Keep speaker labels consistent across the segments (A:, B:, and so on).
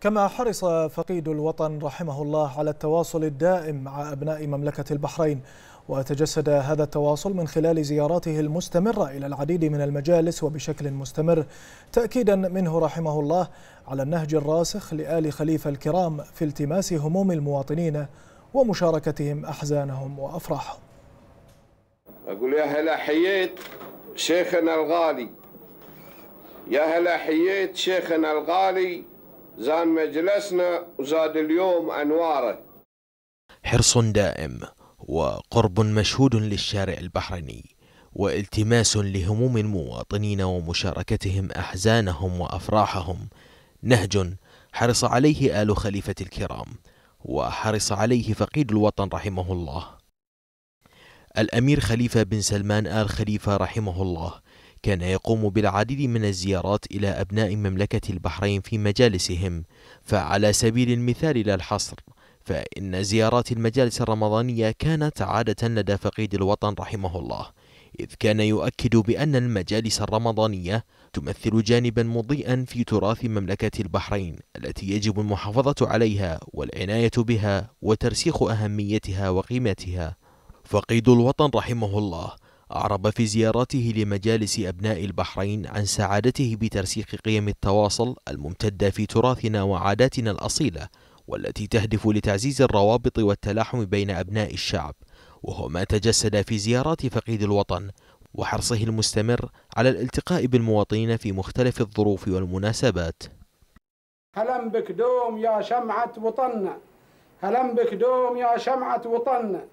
A: كما حرص فقيد الوطن رحمه الله على التواصل الدائم مع أبناء مملكة البحرين وتجسد هذا التواصل من خلال زياراته المستمرة إلى العديد من المجالس وبشكل مستمر. تأكيدا منه رحمه الله على النهج الراسخ لآل خليفة الكرام في التماس هموم المواطنين ومشاركتهم أحزانهم وأفراحهم.
B: أقول يا هلا حييت شيخنا الغالي يا هلا حييت شيخنا الغالي زان مجلسنا وزاد اليوم أنواره.
C: حرص دائم وقرب مشهود للشارع البحريني والتماس لهموم المواطنين ومشاركتهم أحزانهم وأفراحهم. نهج حرص عليه آل خليفة الكرام وحرص عليه فقيد الوطن رحمه الله. الأمير خليفة بن سلمان آل خليفة رحمه الله كان يقوم بالعديد من الزيارات إلى أبناء مملكة البحرين في مجالسهم. فعلى سبيل المثال لا الحصر فإن زيارات المجالس الرمضانية كانت عادة لدى فقيد الوطن رحمه الله إذ كان يؤكد بأن المجالس الرمضانية تمثل جانبا مضيئا في تراث مملكة البحرين التي يجب المحافظة عليها والعناية بها وترسيخ أهميتها وقيمتها. فقيد الوطن رحمه الله أعرب في زيارته لمجالس أبناء البحرين عن سعادته بترسيخ قيم التواصل الممتدة في تراثنا وعاداتنا الأصيلة والتي تهدف لتعزيز الروابط والتلاحم بين أبناء الشعب. وهو ما تجسد في زيارات فقيد الوطن وحرصه المستمر على الالتقاء بالمواطنين في مختلف الظروف والمناسبات.
D: هلا بك دوم يا شمعة وطننا هلا بك دوم يا شمعة وطننا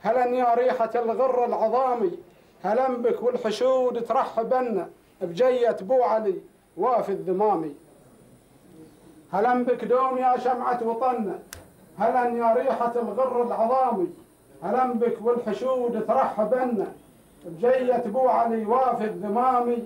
D: هلا يا ريحة الغر العظامي. هلا بك والحشود ترحبنا بجية بو علي وافي الذمامي. هلا بك دوم يا شمعة وطننا هلا يا ريحة الغر العظامي. هلا بك والحشود ترحبنا بجية بو علي وافي الذمامي.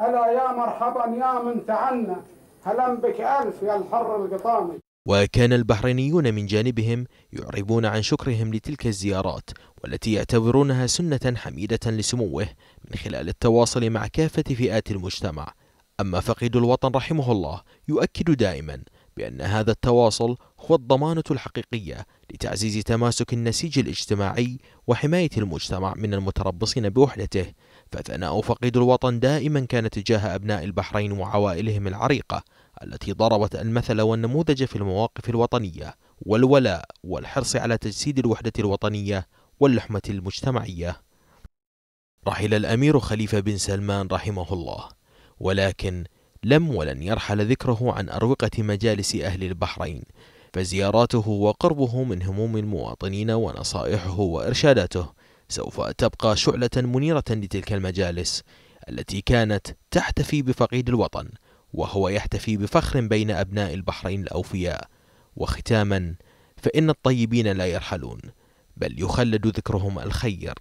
D: ألا يا مرحبا يا من تعنا هلا بك ألف يا الحر القطامي.
C: وكان البحرينيون من جانبهم يعربون عن شكرهم لتلك الزيارات والتي يعتبرونها سنة حميدة لسموه من خلال التواصل مع كافة فئات المجتمع. أما فقيد الوطن رحمه الله يؤكد دائما بأن هذا التواصل هو الضمانة الحقيقية لتعزيز تماسك النسيج الاجتماعي وحماية المجتمع من المتربصين بوحدته. فثناء فقيد الوطن دائما كان تجاه أبناء البحرين وعوائلهم العريقة التي ضربت المثل والنموذج في المواقف الوطنية والولاء والحرص على تجسيد الوحدة الوطنية واللحمة المجتمعية. رحل الأمير خليفة بن سلمان رحمه الله. ولكن لم ولن يرحل ذكره عن أروقة مجالس أهل البحرين فزياراته وقربه من هموم المواطنين ونصائحه وإرشاداته سوف تبقى شعلة منيرة لتلك المجالس التي كانت تحتفي بفقيد الوطن وهو يحتفي بفخر بين أبناء البحرين الأوفياء. وختاما فإن الطيبين لا يرحلون بل يخلد ذكرهم الخير.